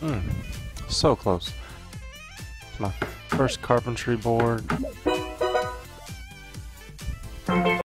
Hmm. So close. My first carpentry board.